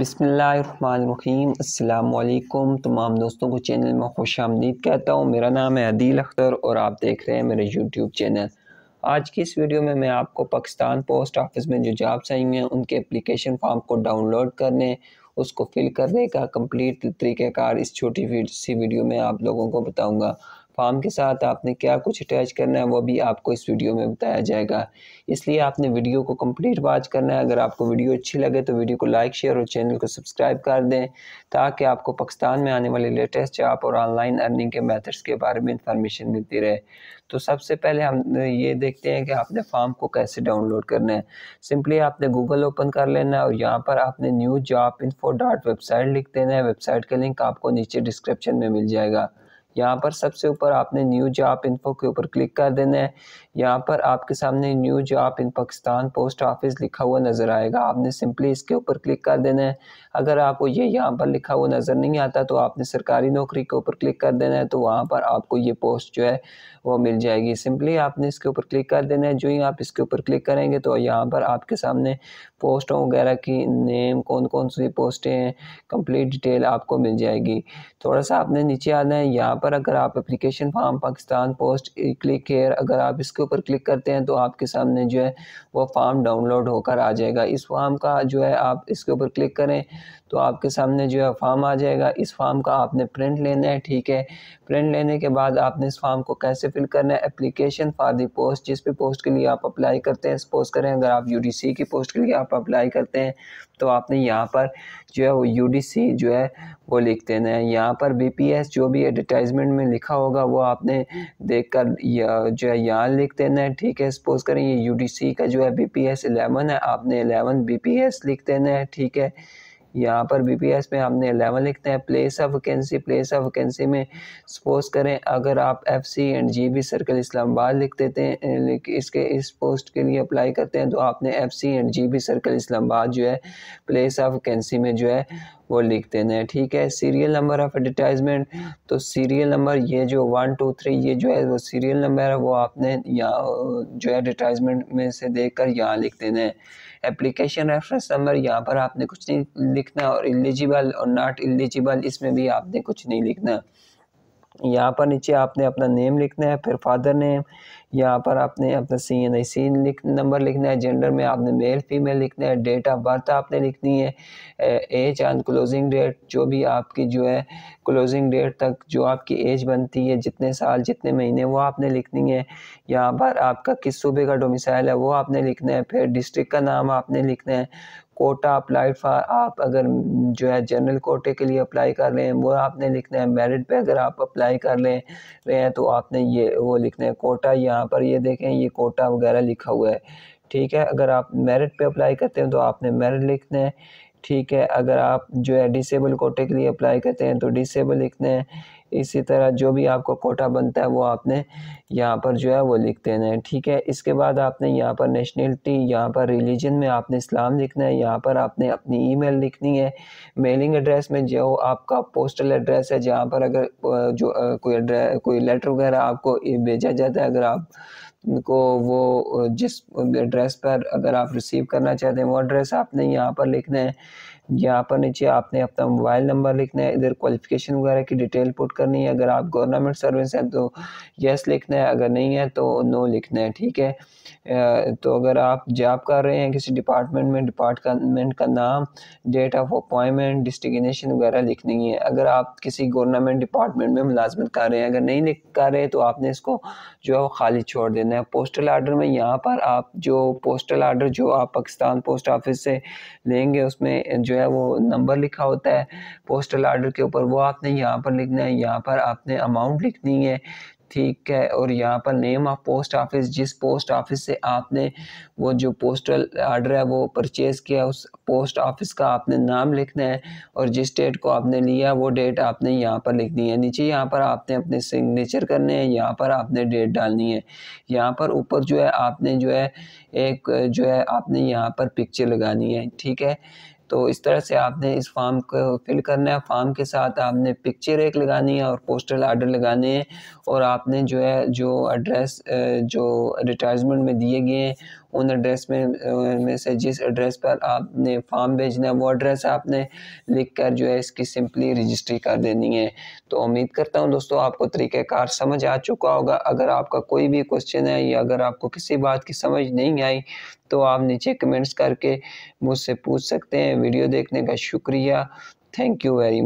बिसमीम अल्लाम तमाम दोस्तों को चैनल में खुश आमदीद कहता हूँ। मेरा नाम है अदील अख्तर और आप देख रहे हैं मेरे यूट्यूब चैनल। आज की इस वीडियो में मैं आपको पाकिस्तान पोस्ट ऑफ़िस में जो जॉब्स आई हैं, उनके एप्लीकेशन फॉर्म को डाउनलोड करने, उसको फिल करने का कंप्लीट तरीक़ाकार इस छोटी सी वीडियो में आप लोगों को बताऊँगा। फॉर्म के साथ आपने क्या कुछ अटैच करना है, वो भी आपको इस वीडियो में बताया जाएगा। इसलिए आपने वीडियो को कंप्लीट वॉच करना है। अगर आपको वीडियो अच्छी लगे तो वीडियो को लाइक शेयर और चैनल को सब्सक्राइब कर दें, ताकि आपको पाकिस्तान में आने वाले लेटेस्ट जॉब और ऑनलाइन अर्निंग के मैथड्स के बारे में इंफॉर्मेशन मिलती रहे। तो सबसे पहले हम ये देखते हैं कि आपने फॉर्म को कैसे डाउनलोड करना है। सिंपली आपने गूगल ओपन कर लेना है और यहाँ पर आपने new job info dot website लिख देना है। वेबसाइट का लिंक आपको नीचे डिस्क्रिप्शन में मिल जाएगा। यहाँ पर सबसे ऊपर आपने न्यू जॉब इन्फो के ऊपर क्लिक कर देना है। यहाँ पर आपके सामने new job in Pakistan post office लिखा हुआ नज़र आएगा। आपने सिंपली इसके ऊपर क्लिक कर देना है। अगर आपको ये यहाँ पर लिखा हुआ नज़र नहीं आता तो आपने सरकारी नौकरी के ऊपर क्लिक कर देना है तो वहाँ पर आपको ये पोस्ट जो है वो मिल जाएगी। सिंपली आपने इसके ऊपर क्लिक कर देना है। जो ही आप इसके ऊपर क्लिक करेंगे तो यहाँ पर आपके सामने पोस्टों वगैरह की नेम कौन कौन सी पोस्टें हैं, कंप्लीट डिटेल आपको मिल जाएगी। थोड़ा सा आपने नीचे आना है। यहाँ पर अगर आप application form Pakistan post click care अगर आप इसके ऊपर क्लिक करते हैं तो आपके सामने जो है, वो फॉर्म डाउनलोड होकर आ जाएगा। इस फॉर्म का जो है, आप इसके ऊपर क्लिक करें। तो आपके सामने जो है फॉर्म आ जाएगा। इस फॉर्म का आपने प्रिंट लेना है, ठीक है? प्रिंट लेने के बाद आपने इस फॉर्म को कैसे फिल करना है? एप्लीकेशन फॉर दी पोस्ट जिस भी पोस्ट के लिए आप अप्लाई करते हैं सपोज़ करें अगर आप यूडीसी की पोस्ट के लिए आप अप्लाई करते हैं तो आपने यहाँ पर जो है वो यूडीसी जो है वो लिख देना है। यहाँ पर बीपीएस जो भी एडवर्टाइजमेंट में लिखा होगा, वो आपने देख कर जो है यहाँ लिख देना है, ठीक है? सपोज़ करें ये यूडीसी का जो है बी पी है, आपने एलेवन बी लिख देना है, ठीक है? यहाँ पर बी पी एस में हमने एलेवन लिखते हैं। Place of vacancy place of vacancy में सपोज़ करें, अगर आप F C and G B circle Islamabad लिख देते हैं इसके, इस पोस्ट के लिए अप्लाई करते हैं तो आपने F C and G B circle Islamabad जो है प्लेस ऑफ़ वैकेंसी में जो है, वो लिख देना है। ठीक है सीरियल नंबर ऑफ़ एडवर्टाइजमेंट तो सीरियल नंबर ये जो वन टू थ्री ये जो है, वो सीरियल नंबर है, वो आपने यहाँ जो है एडवर्टाइजमेंट में से देख कर यहाँ लिख देना है। एप्लीकेशन रेफरेंस नंबर यहाँ पर आपने कुछ नहीं लिखना और एलिजिबल और नॉट एलिजिबल इसमें भी आपने कुछ नहीं लिखना। यहाँ पर नीचे आपने अपना नेम लिखना है, फिर फादर नेम यहाँ पर आपने अपना सी एन आई सी लिख नंबर लिखना है जेंडर में आपने मेल फीमेल लिखना है डेट ऑफ़ बर्थ आपने लिखनी है एज एंड क्लोजिंग डेट जो भी आपकी जो है क्लोजिंग डेट तक जो आपकी एज बनती है, जितने साल, जितने महीने, वो आपने लिखनी है। यहाँ पर आपका किस सूबे का डोमिसाइल है, वो आपने लिखना है, फिर डिस्ट्रिक्ट का नाम आपने लिखना है कोटा अप्लाइड फॉर आप अगर जो है जनरल कोटे के लिए अप्लाई कर रहे हैं, वो आपने लिखना है मेरिट पे, अगर आप अप्लाई कर ले रहे हैं तो आपने ये, वो लिखना है कोटा, यहाँ पर ये देखें, ये कोटा वगैरह लिखा हुआ है। ठीक है, अगर आप मेरिट पे अप्लाई करते हैं तो आपने मेरिट लिखना है। ठीक है, अगर आप जो है डिसेबल कोटे के लिए अप्लाई करते हैं तो डिसेबल लिखना है। इसी तरह जो भी आपको कोटा बनता है, वो आपने यहाँ पर जो है वो लिख देना है, ठीक है? इसके बाद आपने यहाँ पर नेशनलिटी यहाँ पर रिलीजन में आपने इस्लाम लिखना है, यहाँ पर आपने अपनी ईमेल लिखनी है मेलिंग एड्रेस में जो आपका पोस्टल एड्रेस है, जहाँ पर अगर जो कोई एड्रेस कोई लेटर वगैरह आपको भेजा जाता है, अगर आप को वो, जिस एड्रेस पर अगर आप रिसीव करना चाहते हैं, वो एड्रेस आपने यहाँ पर लिखना है यहाँ पर नीचे आपने अपना मोबाइल नंबर लिखना है, इधर क्वालिफिकेशन वगैरह की डिटेल पुट करनी है, अगर आप गवर्नमेंट सर्विस हैं तो यस लिखना है, अगर नहीं है तो नो लिखना है, ठीक है? तो अगर आप जॉब कर रहे हैं किसी डिपार्टमेंट में डिपार्टमेंट का नाम डेट ऑफ़ अपॉइंटमेंट डिस्टिगनेशन वगैरह लिखनी है, अगर आप किसी गवर्नमेंट डिपार्टमेंट में मुलाजमत कर रहे हैं, अगर नहीं लिख कर रहे तो आपने इसको जो है वो खाली छोड़ देना है। पोस्टल आर्डर में यहाँ पर आप जो पोस्टल आर्डर जो आप पाकिस्तान पोस्ट ऑफ़िस से लेंगे, उसमें जो है, वो नंबर लिखा होता है, पोस्टल आर्डर के ऊपर, वो आपने यहाँ पर लिखना है, यहाँ पर आपने अमाउंट लिखनी है, ठीक है, और यहाँ पर नेम ऑफ़ पोस्ट ऑफ़िस जिस पोस्ट ऑफ़िस से आपने वो जो पोस्टल आर्डर है, वो परचेज़ किया, उस पोस्ट ऑफ़िस का आपने नाम लिखना है, और जिस डेट को आपने लिया, वो डेट आपने यहाँ पर लिखनी है। नीचे यहाँ पर आपने अपने सिग्नेचर करने हैं, यहाँ पर आपने डेट डालनी है। यहाँ पर ऊपर जो है, आपने जो है, एक जो है, आपने यहाँ पर पिक्चर लगानी है, ठीक है? तो इस तरह से आपने इस फॉर्म को फिल करना है। फॉर्म के साथ आपने पिक्चर एक लगानी है और पोस्टल आर्डर लगाने हैं और आपने जो है, जो एड्रेस जो रिटायरमेंट में दिए गए हैं उन एड्रेस में में से जिस एड्रेस पर आपने फॉर्म भेजना है, वो एड्रेस आपने लिख कर जो है इसकी सिंपली रजिस्ट्री कर देनी है। तो उम्मीद करता हूँ दोस्तों आपको तरीक़ाकार समझ आ चुका होगा। अगर आपका कोई भी क्वेश्चन है या अगर आपको किसी बात की समझ नहीं आई तो आप नीचे कमेंट्स करके मुझसे पूछ सकते हैं। वीडियो देखने का शुक्रिया। Thank you very